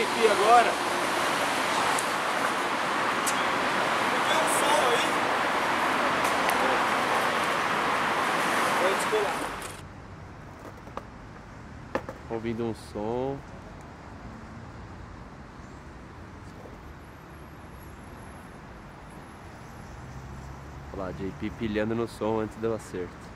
agora. Tem um som aí. Vai descolar. Ouvindo um som. Olha lá, JP pilhando no som antes do acerto.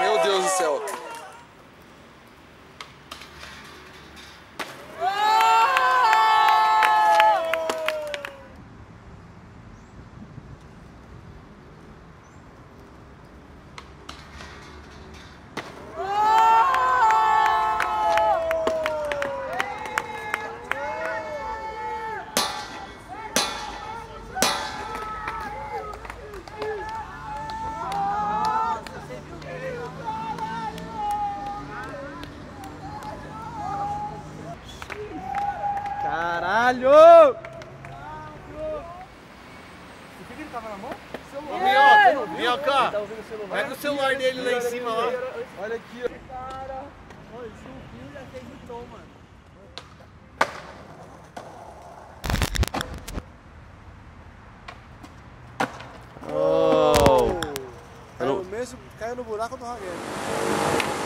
Meu Deus do céu. Caralho! O que, que ele tava na mão? Ô, Minhoca, Minhoca, pega o celular dele lá em cima, ó. Olha aqui, ó. Cara, olha, subiu e tom, mano. Oh! Caiu no, mesmo, caiu no buraco do Raguel.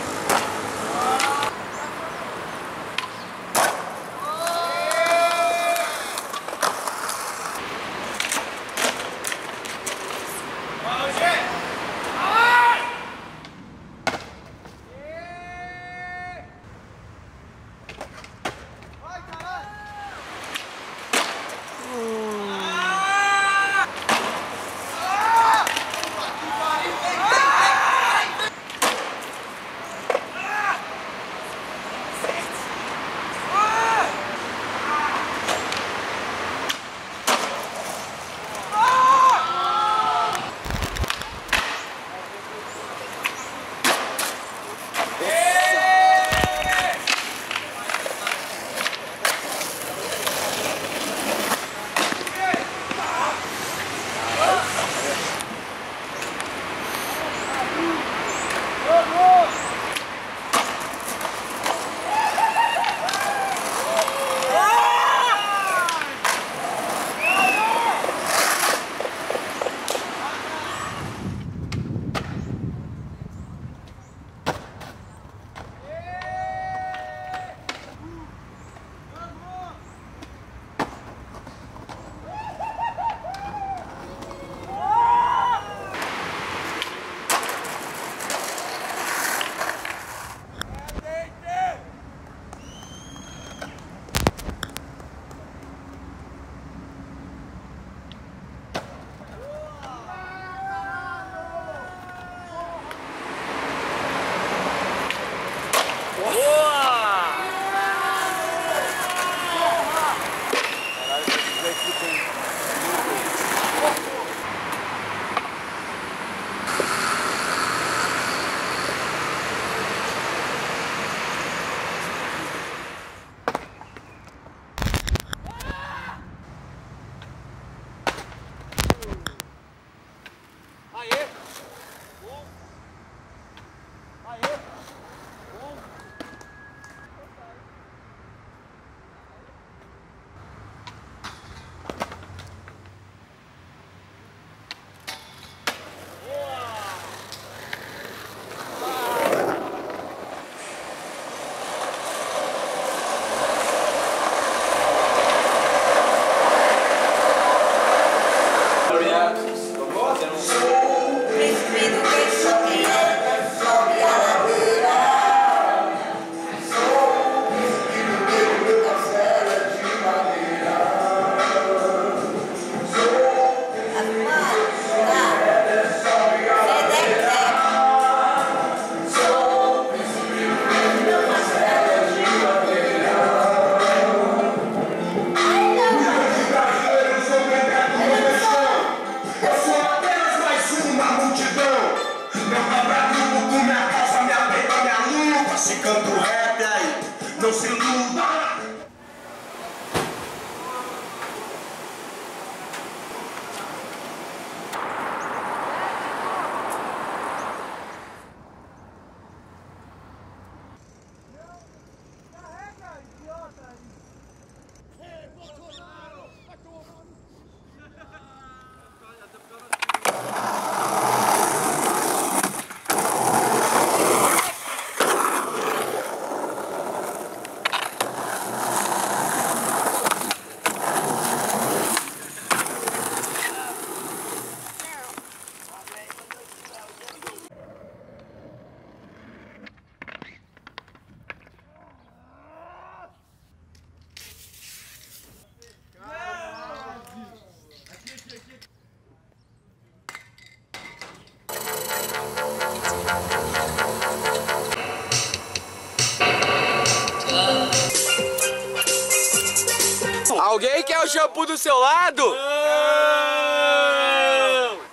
Quer o shampoo do seu lado?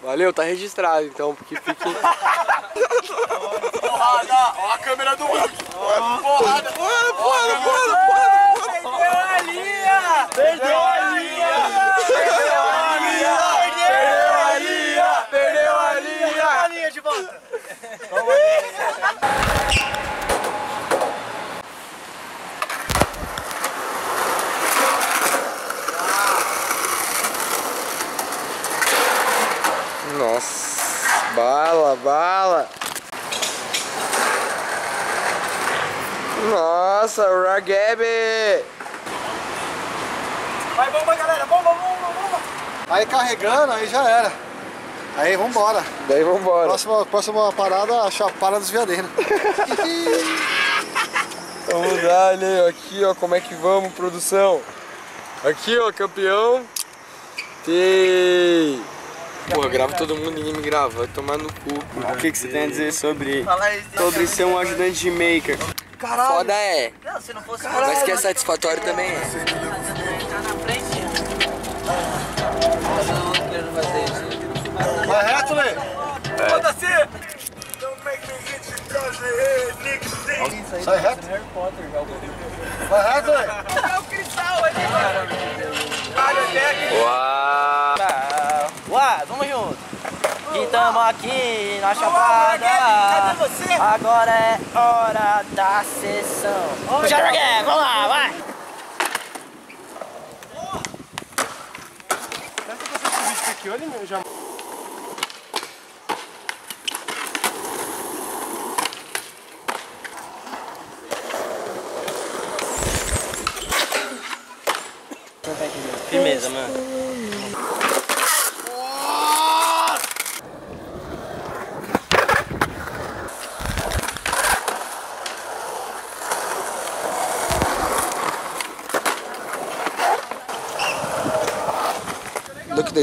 Valeu, tá registrado então, porque fique. Porrada! Ó a câmera do Hulk! Porrada! Porrada, porrada, porrada, porrada! Perdeu a linha! Perdeu a linha! Perdeu a linha! Perdeu a linha! Perdeu a linha! a linha de volta! Nossa, bala, bala. Nossa, o Ragebe. Vai, bomba, galera! Bomba, bomba, bomba! Aí carregando, aí já era. Aí vambora. Daí vambora. Próxima, próxima parada, a chapada dos veadeiros. Vamos dar ó, aqui, ó, como é que vamos, produção. Aqui, ó, campeão. Tem. Porra, grava todo mundo, ninguém me grava, vai tomar no cu. O que, que você tem a dizer sobre, sobre ser um ajudante de maker? Caralho. Foda é, Não, se não fosse mas que é satisfatório também é. entrar na frente. Vai reto, Lê. Foda-se! Sai reto. Vai reto, Lê. É o cristal ali, mano! Uau! Vamos junto! E tamo aqui na chapada! Cadê você? Agora é hora da sessão! Puxa, Ragué, vamos lá, vai! Firmeza, mano.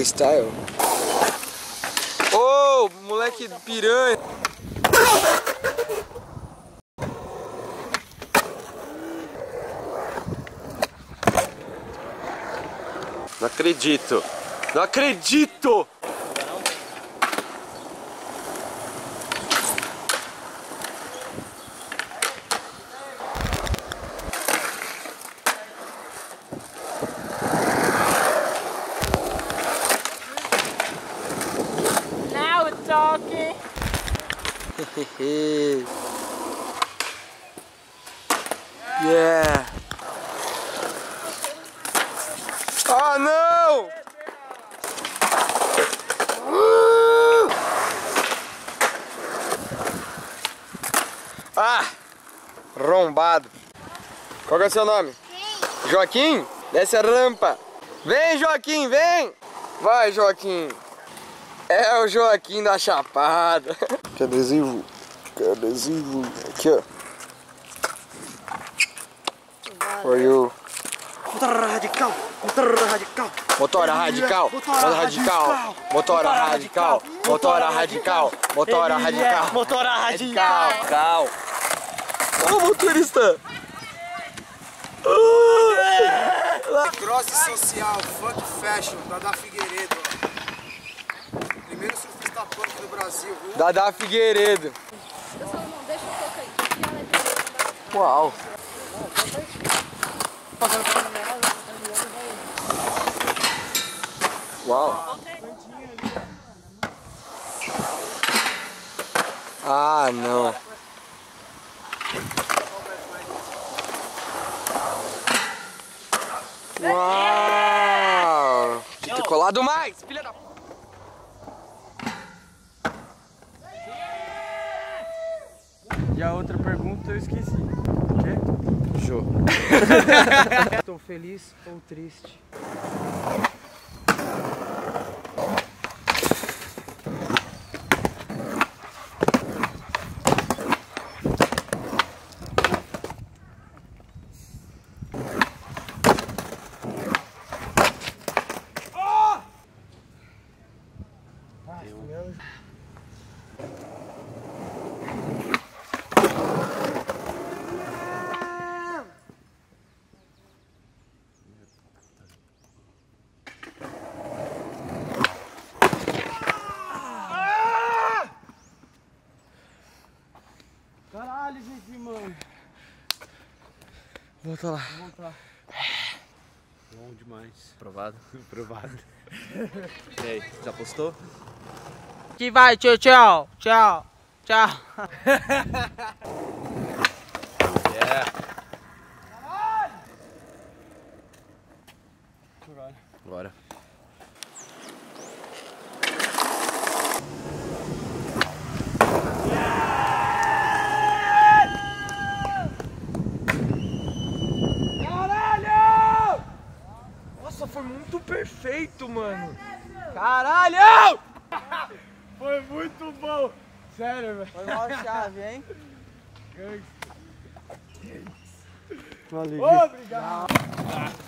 Style. Ô, moleque piranha. Não acredito. Não acredito! Now we're talking! yeah. Ah, não! Uh! Ah! Rombado. Qual que é o seu nome? Joaquim? Desce a rampa. Vem, Joaquim, vem! Vai, Joaquim. É o Joaquim da Chapada. Que adesivo. Que adesivo. Aqui, ó. For you. Motora radical! Motora radical! Motora radical, motora radical, motora radical, motora radical, motora radical, Motora radical! radical. Ô motorista! Cross social, funk fashion, Dada Figueiredo. Primeiro surfista punk do Brasil, viu? Dada Figueiredo. Uau! Uau! Ah, não. Uau! Colado mais, filha da... E a outra pergunta eu esqueci. O quê? Jô. Estou feliz ou triste? Volta lá. Bom demais. Aprovado? Provado. E aí, já postou? Que vai, tchau, tchau, tchau, tchau. Bora. Nossa, foi muito perfeito, mano. Caralho! Foi muito bom. Sério, velho. Foi mal chave, hein? Valeu. Obrigado.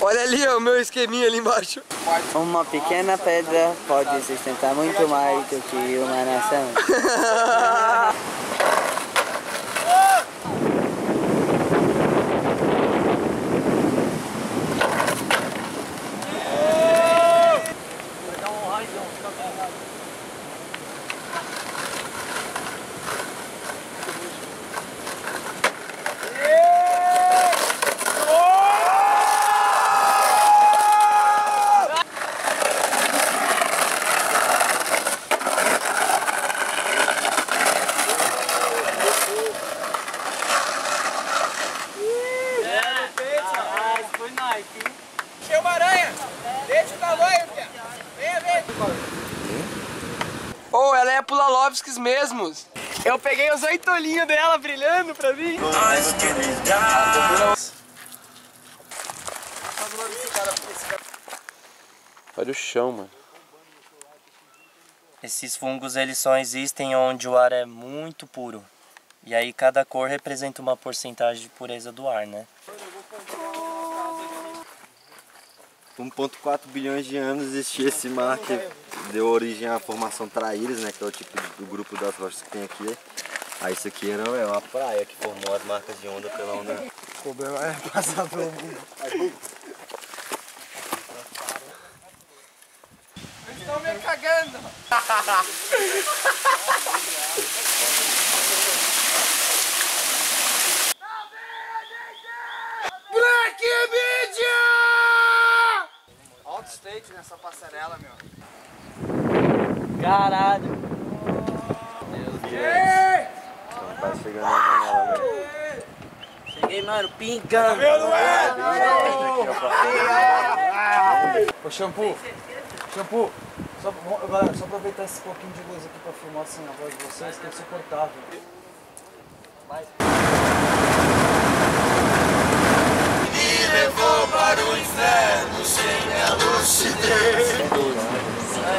Olha ali, ó, o meu esqueminha ali embaixo. Uma pequena pedra pode sustentar muito mais do que uma nação. Ô, ela é Eu peguei os oito olhinhos dela brilhando pra mim. Olha o chão, mano. Esses fungos eles só existem onde o ar é muito puro. E aí cada cor representa uma porcentagem de pureza do ar, né? 1.4 bilhões de anos existia esse mar que deu origem à formação Traíras, né, que é o tipo do grupo das rochas que tem aqui. Aí isso aqui era é uma praia que formou as marcas de onda pela onda. O problema é passar pelo mundo. Estão me cagando. Black Media! Alto state nessa passarela, meu. Caralho. Tá chegando na janela, velho. Cheguei, mano, pingando. Ô, shampoo. Shampoo. Só, galera, só aproveitar esse pouquinho de luz aqui pra filmar assim a voz de vocês, que é insuportável. E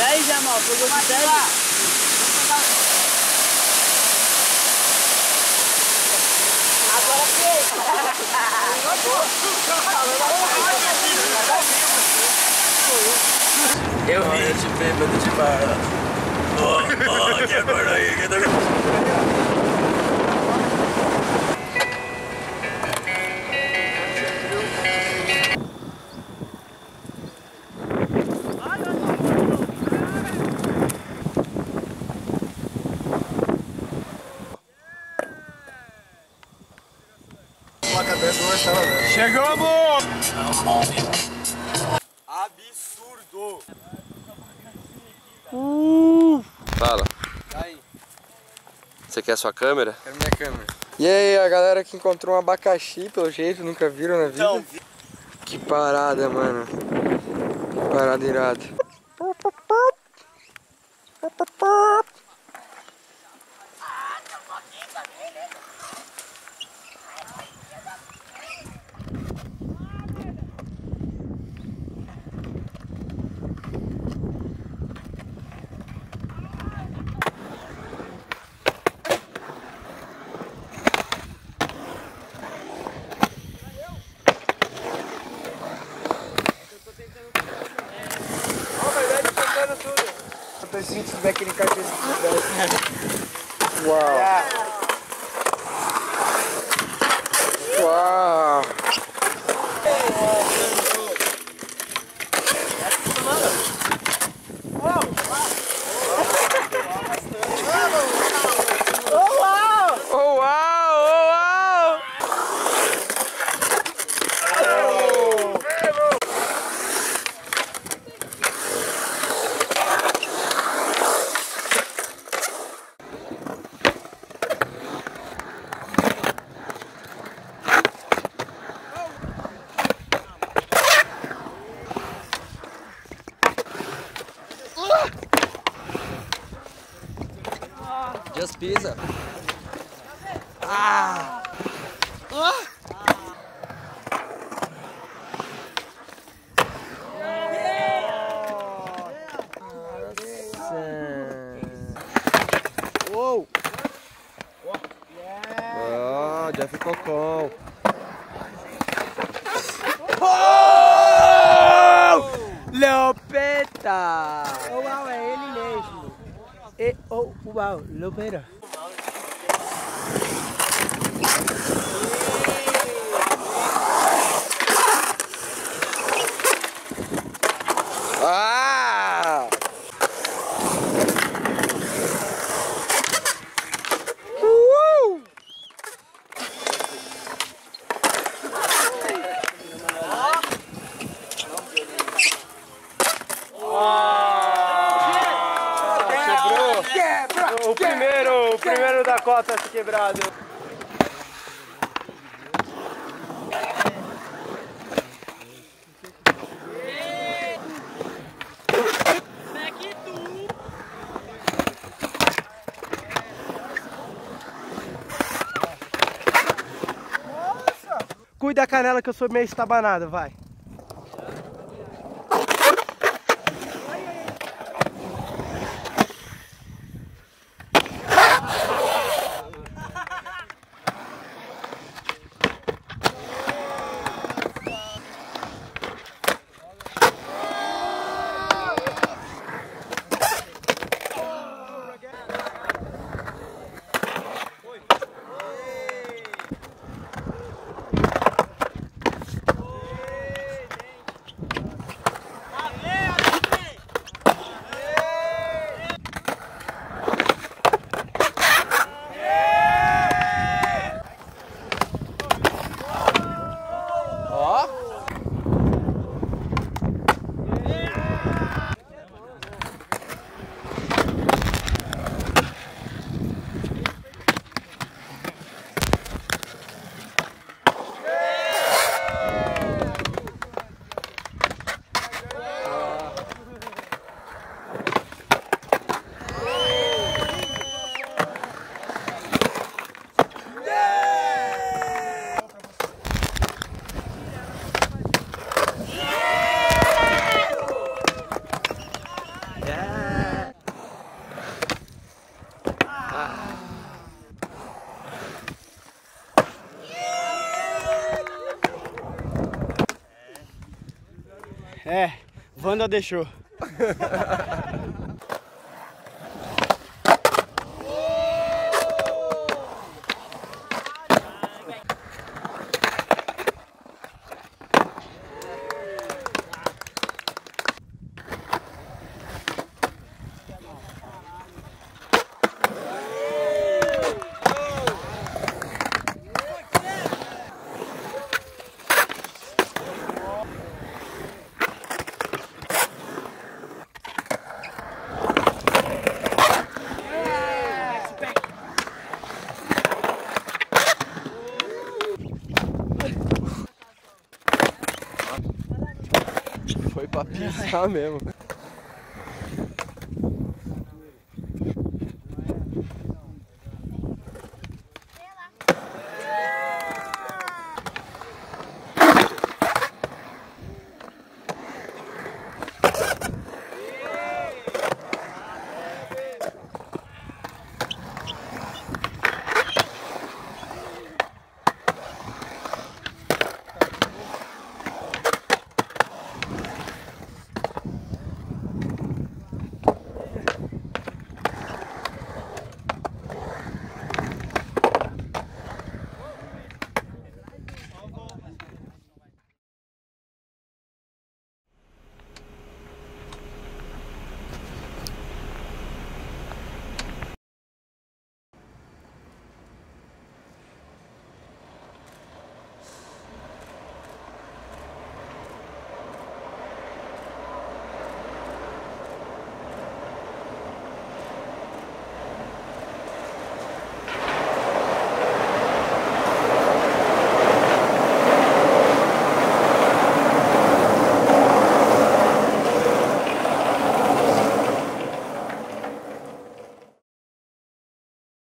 aí, Jamal, pegou de teste? Eu vi de bêbado de barra. Ô, que acorda aí, que Quer a sua câmera? quero minha câmera. E aí, a galera que encontrou um abacaxi, pelo jeito, nunca viram na vida. Então, Que parada, mano. Que parada irada. Eu tô sentindo se tiver aquele cartão se tivesse. Uau. Uau. Oh, uau, oh, uau! Just pizza. Uou! Ó, Jeff Cocão. Lopeta! Uau, é ele mesmo. E, oh, uau, Lopeta. Ah! Uh! Quebra! O primeiro, o primeiro da cota quebrado. Cuida da canela que eu sou meio estabanado, vai. É, Wanda deixou. Pisar mesmo.